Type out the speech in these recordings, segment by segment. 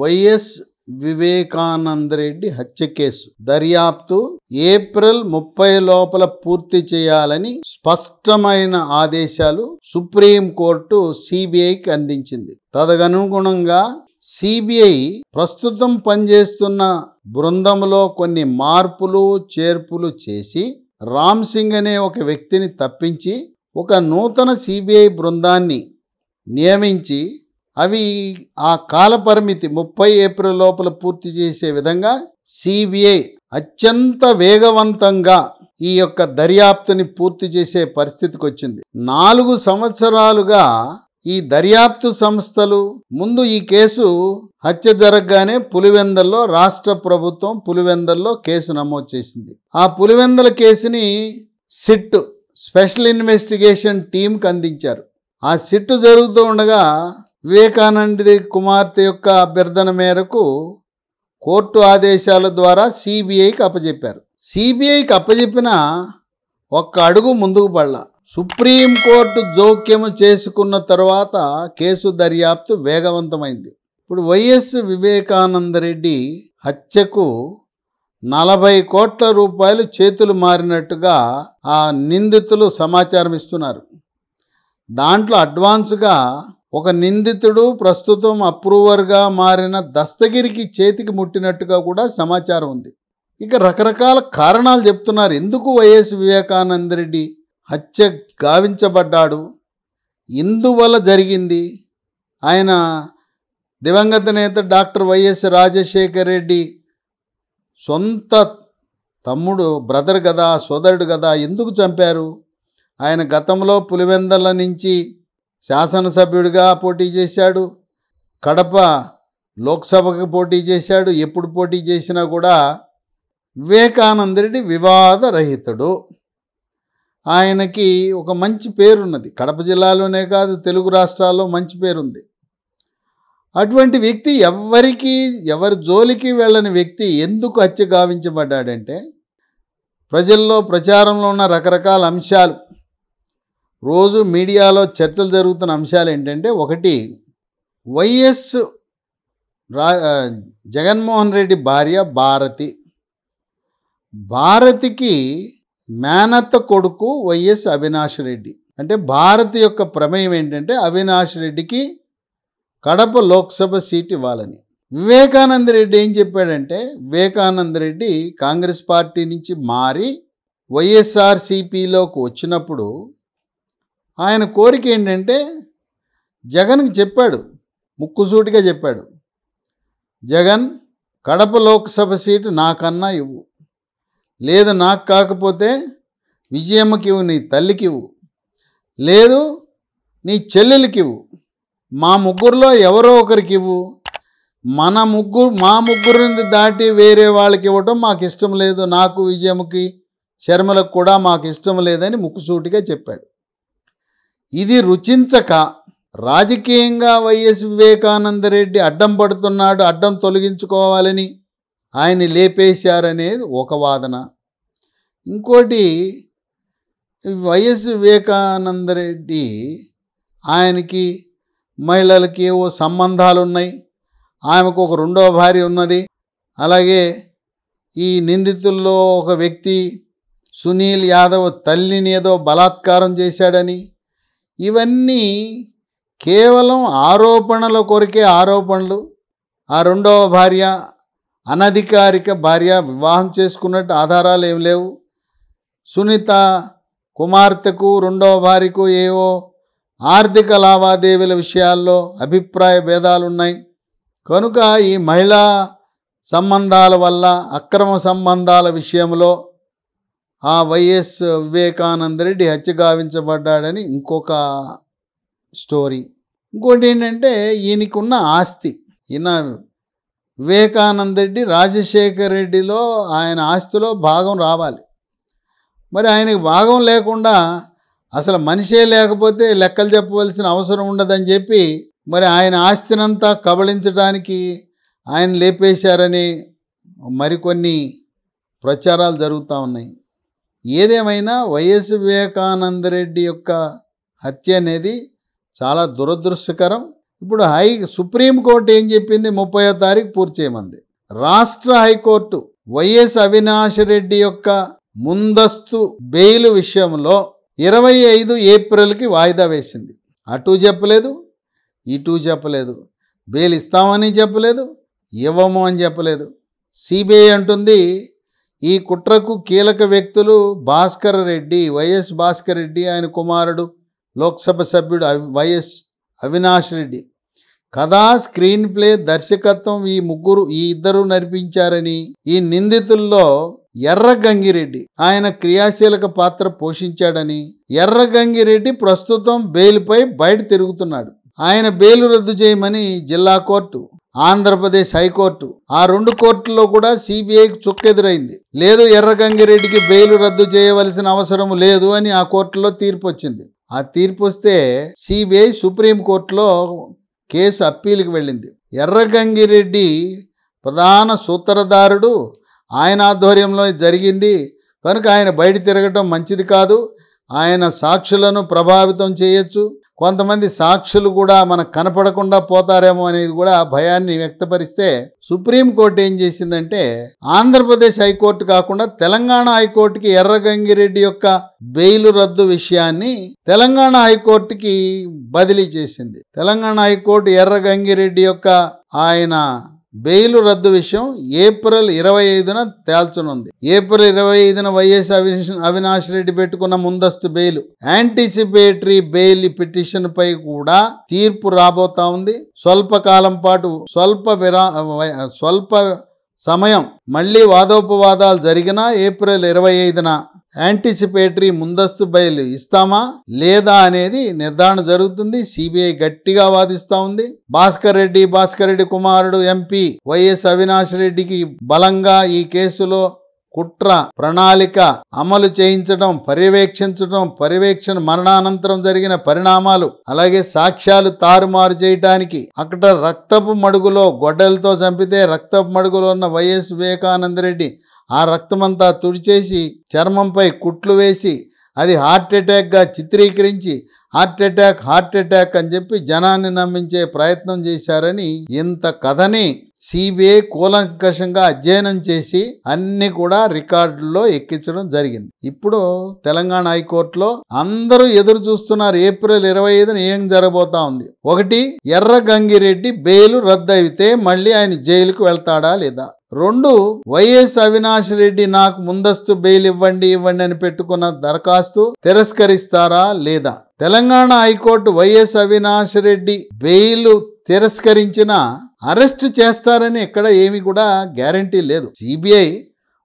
YS Vivekananda Reddy హత్య case. దర్యాప్తు April ముప్పై లోపల పూర్తి చేయాలని స్పష్టమైన ఆదేశాలు సుప్రీం కోర్టు సిబిఐకి అందించింది. తదనుగుణంగా సిబిఐ ప్రస్తుతం పనిచేస్తున్న బృందంలో కొన్ని మార్పులు చేర్పులు చేసి రామ్ సింగ్ అనే ఒక వ్యక్తిని తప్పించి ఒక నూతన సిబిఐ బృందాన్ని నియమించి అవి ఆ కాలపరిమితి ముప్పై ఏప్రిల్ లోపల పూర్తి చేసే విధంగా సిబిఐ అత్యంత వేగవంతంగా ఈ యొక్క దర్యాప్తుని పూర్తి చేసే పరిస్థితికి వచ్చింది. నాలుగు సంవత్సరాలుగా ఈ దర్యాప్తు సంస్థలు ముందు ఈ కేసు హత్య జరగగానే పులివెందల్లో రాష్ట్ర ప్రభుత్వం పులివెందల్లో కేసు నమోదు చేసింది. ఆ పులివెందల కేసుని సిట్ స్పెషల్ ఇన్వెస్టిగేషన్ టీంకి అందించారు. ఆ సిట్టు జరుగుతూ ఉండగా వివేకానంది కుమార్తె యొక్క అభ్యర్థన మేరకు కోర్టు ఆదేశాల ద్వారా సిబిఐకి అప్పజెప్పారు. సిబిఐకి అప్పజెప్పిన ఒక్క అడుగు ముందుకు పడలా. సుప్రీంకోర్టు జోక్యము చేసుకున్న తర్వాత కేసు దర్యాప్తు వేగవంతమైంది. ఇప్పుడు వైఎస్ వివేకానంద రెడ్డి హత్యకు నలభై కోట్ల రూపాయలు చేతులు మారినట్టుగా ఆ నిందితులు సమాచారం ఇస్తున్నారు. దాంట్లో అడ్వాన్స్గా ఒక నిందితుడు ప్రస్తుతం అప్రూవర్గా మారిన దస్తగిరికి చేతికి ముట్టినట్టుగా కూడా సమాచారం ఉంది. ఇక రకరకాల కారణాలు చెప్తున్నారు. ఎందుకు వైఎస్ వివేకానంద రెడ్డి హత్య గావించబడ్డాడు? ఇందువల్ల జరిగింది? ఆయన దివంగత నేత డాక్టర్ వైఎస్ రాజశేఖర రెడ్డి సొంత తమ్ముడు బ్రదర్ కదా సోదరుడు కదా ఎందుకు చంపారు? ఆయన గతంలో పులివెందల నుంచి శాసనసభ్యుడిగా పోటీ చేశాడు. కడప లోక్సభకు పోటీ చేశాడు. ఎప్పుడు పోటీ చేసినా కూడా వివేకానందరెడ్డి వివాదరహితుడు. ఆయనకి ఒక మంచి పేరున్నది. కడప జిల్లాలోనే కాదు తెలుగు రాష్ట్రాల్లో మంచి పేరుంది. అటువంటి వ్యక్తి ఎవరికి ఎవరి జోలికి వెళ్ళని వ్యక్తి ఎందుకు హత్య గావించబడ్డాడంటే ప్రజల్లో ప్రచారంలో ఉన్న రకరకాల అంశాలు రోజు మీడియాలో చర్చలు జరుగుతున్న అంశాలు ఏంటంటే ఒకటి వైఎస్ రా జగన్మోహన్ రెడ్డి భార్య భారతి. భారతికి మేనత్త కొడుకు వైఎస్ అవినాష్ రెడ్డి. అంటే భారతి యొక్క ప్రమేయం ఏంటంటే అవినాష్ రెడ్డికి కడప లోక్సభ సీట్ ఇవ్వాలని. వివేకానంద రెడ్డి ఏం చెప్పాడంటే వివేకానంద రెడ్డి కాంగ్రెస్ పార్టీ నుంచి మారి వైఎస్ఆర్సిపిలోకి వచ్చినప్పుడు ఆయన కోరిక ఏంటంటే జగన్కి చెప్పాడు ముక్కుసూటిగా చెప్పాడు జగన్ కడప లోక్సభ సీటు నాకన్నా ఇవ్వు. లేదు నాకు కాకపోతే విజయమ్మకి ఇవ్వు నీ తల్లికి ఇవ్వు. లేదు నీ చెల్లెలకి ఇవ్వు. మా ముగ్గురులో ఎవరో ఒకరికి ఇవ్వు. మన ముగ్గురు మా ముగ్గురిని దాటి వేరే వాళ్ళకి ఇవ్వటం మాకు ఇష్టం లేదు. నాకు విజయముకి శర్మలకు కూడా మాకు ఇష్టం లేదని ముక్కుసూటిగా చెప్పాడు. ఇది రుచించక రాజకీయంగా వైఎస్ వివేకానందరెడ్డి అడ్డం పడుతున్నాడు అడ్డం తొలగించుకోవాలని ఆయన లేపేశారనేది ఒక వాదన. ఇంకోటి వైఎస్ వివేకానందరెడ్డి ఆయనకి మహిళలకి ఏవో సంబంధాలు ఉన్నాయి ఆమెకు ఒక రెండవ భార్య ఉన్నది. అలాగే ఈ నిందితుల్లో ఒక వ్యక్తి సునీల్ యాదవ్ తల్లిని ఏదో బలాత్కారం చేశాడని ఇవన్నీ కేవలం ఆరోపణల కొరికే ఆరోపణలు. ఆ రెండవ భార్య అనధికారిక భార్య వివాహం చేసుకున్నట్టు ఆధారాలు ఏమి లేవు. సునీత కుమార్తెకు రెండవ భార్యకు ఏవో ఆర్థిక లావాదేవీల విషయాల్లో అభిప్రాయ భేదాలు ఉన్నాయి కనుక ఈ మహిళా సంబంధాల వల్ల అక్రమ సంబంధాల విషయంలో ఆ వైఎస్ వివేకానంద రెడ్డి హత్య గావించబడ్డాడని ఇంకొక స్టోరీ. ఇంకోటి ఏంటంటే ఈయనకున్న ఆస్తి ఈయన వివేకానంద రెడ్డి రాజశేఖర్ రెడ్డిలో ఆయన ఆస్తిలో భాగం రావాలి. మరి ఆయనకి భాగం లేకుండా అసలు మనిషే లేకపోతే లెక్కలు చెప్పవలసిన అవసరం ఉండదని చెప్పి మరి ఆయన ఆస్తినంతా కబళించడానికి ఆయన లేపేశారని మరికొన్ని ప్రచారాలు జరుగుతూ ఉన్నాయి. ఏదేమైనా వైఎస్ వివేకానంద రెడ్డి యొక్క హత్య అనేది చాలా దురదృష్టకరం. ఇప్పుడు హై సుప్రీంకోర్టు ఏం చెప్పింది? ముప్పయో తారీఖు పూర్తి చేయమంది. రాష్ట్ర హైకోర్టు వైఎస్ అవినాష్ రెడ్డి యొక్క ముందస్తు బెయిల్ విషయంలో ఇరవై ఐదు ఏప్రిల్కి వాయిదా వేసింది. అటు చెప్పలేదు ఇటు చెప్పలేదు. బెయిల్ ఇస్తామని చెప్పలేదు ఇవ్వము అని చెప్పలేదు. సిబిఐ అంటుంది ఈ కుట్రకు కీలక వ్యక్తులు భాస్కర్ రెడ్డి వైఎస్ భాస్కర్ రెడ్డి ఆయన కుమారుడు లోక్సభ సభ్యుడు అవి- వైఎస్ అవినాష్ రెడ్డి. కథా స్క్రీన్ ప్లే దర్శకత్వం ఈ ముగ్గురు ఈ ఇద్దరు నడిపించారని ఈ నిందితుల్లో ఎర్ర గంగిరెడ్డి ఆయన క్రియాశీలక పాత్ర పోషించాడని ఎర్ర గంగిరెడ్డి ప్రస్తుతం బెయిల్పై బయట తిరుగుతున్నాడు. ఆయన బెయిల్ రద్దు చేయమని జిల్లా కోర్టు ఆంధ్రప్రదేశ్ హైకోర్టు. ఆ రెండు కోర్టుల్లో కూడా సిబిఐకి చుక్కెదురైంది. లేదు ఎర్రగంగిరెడ్డికి బెయిల్ రద్దు చేయవలసిన అవసరం లేదు అని ఆ కోర్టులో తీర్పు వచ్చింది ఆ తీర్పు వస్తే సిబిఐ సుప్రీంకోర్టులో కేసు అప్పీల్కి వెళ్ళింది. ఎర్రగంగిరెడ్డి ప్రధాన సూత్రధారుడు. ఆయన ఆధ్వర్యంలో జరిగింది. కనుక ఆయన బయట తిరగటం మంచిది కాదు. ఆయన సాక్షులను ప్రభావితం చేయొచ్చు. కొంతమంది సాక్షులు కూడా మనకు కనపడకుండా పోతారేమో అనేది కూడా భయాన్ని వ్యక్తపరిస్తే సుప్రీంకోర్టు ఏం చేసిందంటే ఆంధ్రప్రదేశ్ హైకోర్టు కాకుండా తెలంగాణ హైకోర్టుకి ఎర్రగంగిరెడ్డి యొక్క బెయిల్ రద్దు విషయాన్ని తెలంగాణ హైకోర్టుకి బదిలీ చేసింది. తెలంగాణ హైకోర్టు ఎర్రగంగిరెడ్డి యొక్క ఆయన బెయిల్ రద్దు విషయం ఏప్రిల్ ఇరవై ఐదున తేల్చనుంది. ఏప్రిల్ ఇరవై ఐదున వైఎస్ అవినాష్ అవినాష్ రెడ్డి పెట్టుకున్న ముందస్తు బెయిల్. యాంటిసిపేటరీ బెయిల్ పిటిషన్ పై కూడా తీర్పు రాబోతా ఉంది. స్వల్పకాలం పాటు స్వల్ప విరా వై- స్వల్ప సమయం మళ్ళీ వాదోపవాదాలు జరిగిన ఏప్రిల్ ఇరవై ఐదున యాంటిసిపేటరీ ముందస్తు బయలు ఇస్తామా లేదా అనేది నిర్ధారణ జరుగుతుంది. సిబిఐ గట్టిగా వాదిస్తా ఉంది. భాస్కర్ రెడ్డి భాస్కర్ రెడ్డి కుమారుడు ఎంపీ వైఎస్ అవినాష్ రెడ్డికి బలంగా ఈ కేసులో కుట్ర ప్రణాళిక అమలు చేయించడం పర్యవేక్షించడం పర్యవేక్షణ మరణానంతరం జరిగిన పరిణామాలు అలాగే సాక్ష్యాలు తారుమారు చేయటానికి అక్కడ రక్తపు మడుగులో గొడ్డలతో చంపితే రక్తపు మడుగులో ఉన్న వైఎస్ వివేకానంద రెడ్డి ఆ రక్తమంతా తుడిచేసి చర్మంపై కుట్లు వేసి అది హార్ట్ అటాక్గా చిత్రీకరించి హార్ట్ అటాక్ హార్ట్ అటాక్ అని చెప్పి జనాన్ని నమ్మించే ప్రయత్నం చేశారని ఇంత కథని సిబిఐ కూలంకషంగా అధ్యయనం చేసి అన్ని కూడా రికార్డుల్లో ఎక్కించడం జరిగింది. ఇప్పుడు తెలంగాణ హైకోర్టులో అందరూ ఎదురు చూస్తున్నారు ఏప్రిల్ ఇరవై ఐదున ఏం జరగబోతా ఉంది? ఒకటి ఎర్ర గంగిరెడ్డి బెయిల్ రద్దు అయితే మళ్ళీ ఆయన జైలుకు వెళ్తాడా లేదా? రెండు వైఎస్ అవినాష్ రెడ్డి నాకు ముందస్తు బెయిల్ ఇవ్వండి ఇవ్వండి అని పెట్టుకున్న దరఖాస్తు తిరస్కరిస్తారా లేదా? Telangana high court YS Avinash Reddy bail తిరస్కరించిన అరెస్ట్ చేస్తారని ఎక్కడ ఏమి కూడా గ్యారంటీ లేదు. సిబిఐ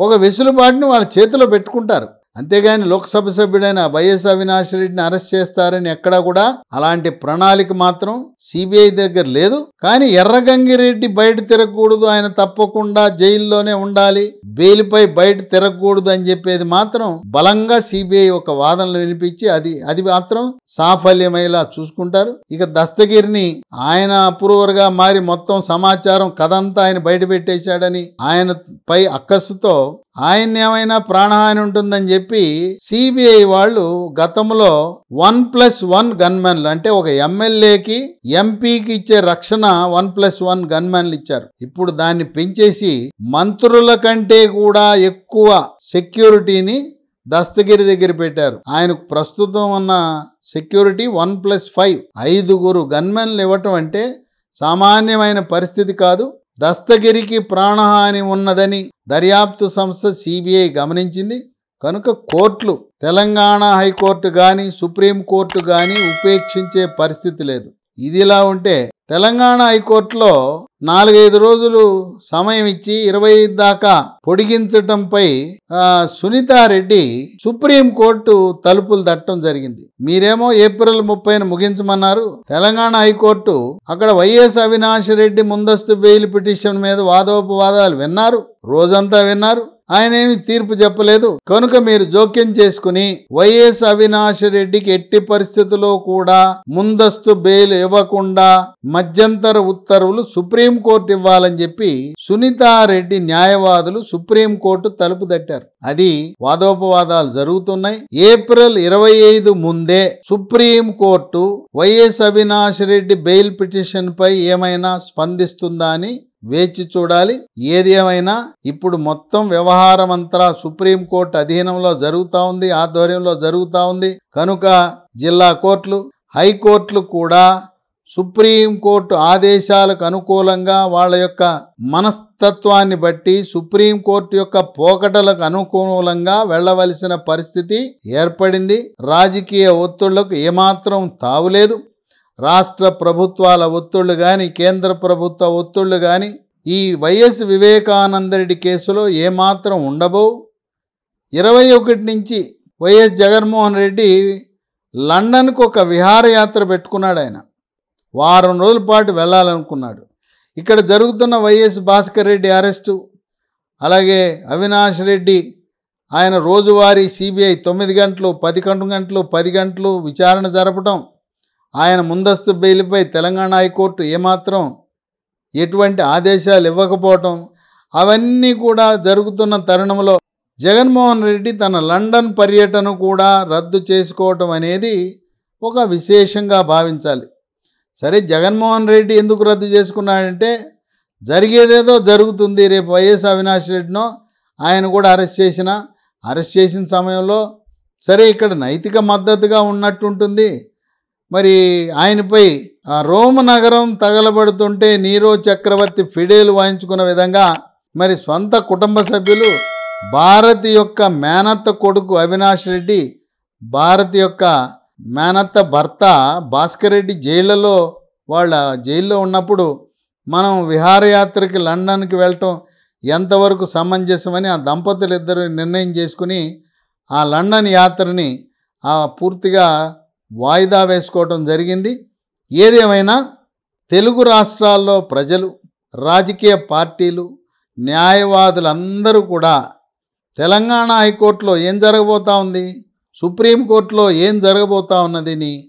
ఒక వెసులుబాటుని వాళ్ళ చేతిలో పెట్టుకుంటారు. అంతేగాని లోక్సభ సభ్యుడైన వైఎస్ అవినాష్ రెడ్డిని అరెస్ట్ చేస్తారని ఎక్కడా కూడా అలాంటి ప్రణాళిక మాత్రం సిబిఐ దగ్గర లేదు. కానీ ఎర్రగంగిరెడ్డి బయట తిరగకూడదు ఆయన తప్పకుండా జైల్లోనే ఉండాలి బెయిల్పై బయట తిరగకూడదు అని చెప్పేది మాత్రం బలంగా సిబిఐ ఒక వాదనలు వినిపించి అది అది మాత్రం సాఫల్యమయ్యేలా చూసుకుంటారు. ఇక దస్తగిరిని ఆయన అప్రూవర్గా మారి మొత్తం సమాచారం కథంతా ఆయన బయట పెట్టేశాడని ఆయన పై అక్కస్సుతో ఆయన ఏమైనా ప్రాణహాని ఉంటుందని చెప్పి సిబిఐ వాళ్ళు గతంలో వన్ ప్లస్ వన్ గన్మెన్లు అంటే ఒక ఎమ్మెల్యేకి ఎంపీకి ఇచ్చే రక్షణ వన్ ప్లస్ వన్ గన్మెన్లు ఇచ్చారు. ఇప్పుడు దాన్ని పెంచేసి మంత్రుల కంటే కూడా ఎక్కువ సెక్యూరిటీని దస్తగిరి దగ్గర పెట్టారు. ఆయనకు ప్రస్తుతం ఉన్న సెక్యూరిటీ వన్ ప్లస్ ఫైవ్ ఐదుగురు గన్మెన్లు ఇవ్వటం అంటే సామాన్యమైన పరిస్థితి కాదు. దస్తగిరికి ప్రాణహాని ఉన్నదని దర్యాప్తు సంస్థ సిబిఐ గమనించింది. కనుక కోర్టులు తెలంగాణ హైకోర్టు కానీ సుప్రీంకోర్టు కానీ ఉపేక్షించే పరిస్థితి లేదు. ఇదిలా ఉంటే తెలంగాణ హైకోర్టులో నాలుగైదు రోజులు సమయం ఇచ్చి ఇరవై ఐదు దాకా పొడిగించటంపై సునీతారెడ్డి సుప్రీంకోర్టు తలుపులు తట్టడం జరిగింది. మీరేమో ఏప్రిల్ ముప్పైన ముగించమన్నారు. తెలంగాణ హైకోర్టు అక్కడ వైఎస్ అవినాష్ రెడ్డి ముందస్తు బెయిల్ పిటిషన్ మీద వాదోపవాదాలు విన్నారు. రోజంతా విన్నారు. ఆయన ఏమి తీర్పు చెప్పలేదు. కనుక మీరు జోక్యం చేసుకుని వైఎస్ అవినాష్ రెడ్డికి ఎట్టి పరిస్థితుల్లో కూడా ముందస్తు బెయిల్ ఇవ్వకుండా మధ్యంతర ఉత్తర్వులు సుప్రీంకోర్టు ఇవ్వాలని చెప్పి సునీతారెడ్డి న్యాయవాదులు సుప్రీంకోర్టు తలుపు తట్టారు. అది వాదోపవాదాలు జరుగుతున్నాయి. ఏప్రిల్ ఇరవై ఐదు ముందే supreme court YS Avinash Reddy bail petition పై ఏమైనా స్పందిస్తుందా అని వేచి చూడాలి. ఏది ఏమైనా ఇప్పుడు మొత్తం వ్యవహారం అంతా సుప్రీంకోర్టు అధీనంలో జరుగుతూ ఉంది ఆధ్వర్యంలో జరుగుతూ ఉంది. కనుక జిల్లా కోర్టులు హైకోర్టులు కూడా సుప్రీంకోర్టు ఆదేశాలకు అనుకూలంగా వాళ్ళ యొక్క మనస్తత్వాన్ని బట్టి సుప్రీంకోర్టు యొక్క పోకటలకు అనుకూలంగా వెళ్ళవలసిన పరిస్థితి ఏర్పడింది. రాజకీయ ఒత్తిళ్ళకు ఏమాత్రం తావులేదు. రాష్ట్ర ప్రభుత్వాల ఒత్తిళ్ళు కానీ కేంద్ర ప్రభుత్వ ఒత్తిళ్ళు కానీ ఈ వైఎస్ వివేకానందరెడ్డి కేసులో ఏమాత్రం ఉండబో ఇరవై ఒకటి నుంచి వైఎస్ జగన్మోహన్ రెడ్డి లండన్కు ఒక విహారయాత్ర పెట్టుకున్నాడు ఆయన. వారం రోజుల పాటు వెళ్ళాలనుకున్నాడు. ఇక్కడ జరుగుతున్న వైఎస్ భాస్కర్ రెడ్డి అరెస్టు అలాగే అవినాష్ రెడ్డి ఆయన రోజువారీ సిబిఐ తొమ్మిది గంటలు పది గంటలు పది గంటలు విచారణ జరపటం ఆయన ముందస్తు బెయిల్పై తెలంగాణ హైకోర్టు ఏమాత్రం ఎటువంటి ఆదేశాలు ఇవ్వకపోవటం అవన్నీ కూడా జరుగుతున్న తరుణంలో జగన్మోహన్ రెడ్డి తన లండన్ పర్యటన కూడా రద్దు చేసుకోవటం అనేది ఒక విశేషంగా భావించాలి. సరే జగన్మోహన్ రెడ్డి ఎందుకు రద్దు చేసుకున్నాడంటే జరిగేదేదో జరుగుతుంది. రేపు వైఎస్ అవినాష్ రెడ్డినో ఆయన కూడా అరెస్ట్ చేసిన అరెస్ట్ చేసిన సమయంలో సరే ఇక్కడ నైతిక మద్దతుగా ఉన్నట్టుంటుంది. మరి ఆయనపై ఆ రోమ నగరం తగలబడుతుంటే నీరో చక్రవర్తి ఫిడేలు వాయించుకున్న విధంగా మరి సొంత కుటుంబ సభ్యులు భారతి యొక్క మేనత్త కొడుకు అవినాష్ రెడ్డి భారతి యొక్క మేనత్త భర్త భాస్కర్ రెడ్డి జైళ్ళలో వాళ్ళ జైల్లో ఉన్నప్పుడు మనం విహారయాత్రకి లండన్కి వెళ్ళటం ఎంతవరకు సమంజసమని ఆ దంపతులు ఇద్దరు నిర్ణయం చేసుకుని ఆ లండన్ యాత్రని పూర్తిగా వాయిదా వేసుకోవటం జరిగింది. ఏదేమైనా తెలుగు రాష్ట్రాల్లో ప్రజలు రాజకీయ పార్టీలు న్యాయవాదులందరూ కూడా తెలంగాణ హైకోర్టులో ఏం జరగబోతా ఉంది? సుప్రీంకోర్టులో ఏం జరగబోతా ఉన్నదని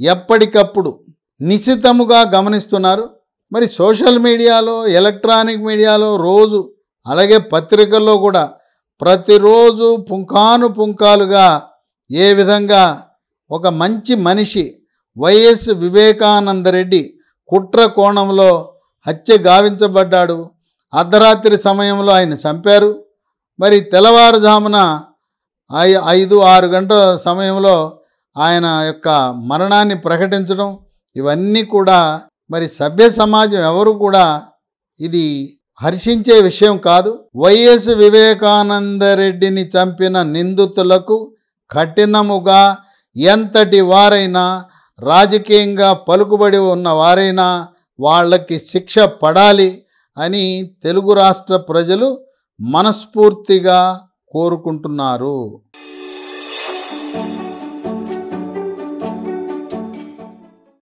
ఎప్పటికప్పుడు నిశితముగా గమనిస్తున్నారు. మరి సోషల్ మీడియాలో ఎలక్ట్రానిక్ మీడియాలో రోజు అలాగే పత్రికల్లో కూడా ప్రతిరోజు పుంకాను పుంకాలుగా ఏ విధంగా ఒక మంచి మనిషి వైఎస్ వివేకానందరెడ్డి కుట్ర కోణంలో హత్య గావించబడ్డాడు. అర్ధరాత్రి సమయంలో ఆయన చంపారు. మరి తెల్లవారుజామున ఐ- ఐదు ఆరు గంటల సమయంలో ఆయన యొక్క మరణాన్ని ప్రకటించడం ఇవన్నీ కూడా మరి సభ్య సమాజం ఎవరు కూడా ఇది హర్షించే విషయం కాదు. వైఎస్ వివేకానందరెడ్డిని చంపిన నిందితులకు కఠినముగా ఎంతటి వారైనా రాజకీయంగా పలుకుబడి ఉన్న వారైనా వాళ్ళకి శిక్ష పడాలి అని తెలుగు రాష్ట్ర ప్రజలు మనస్ఫూర్తిగా కోరుకుంటున్నారు.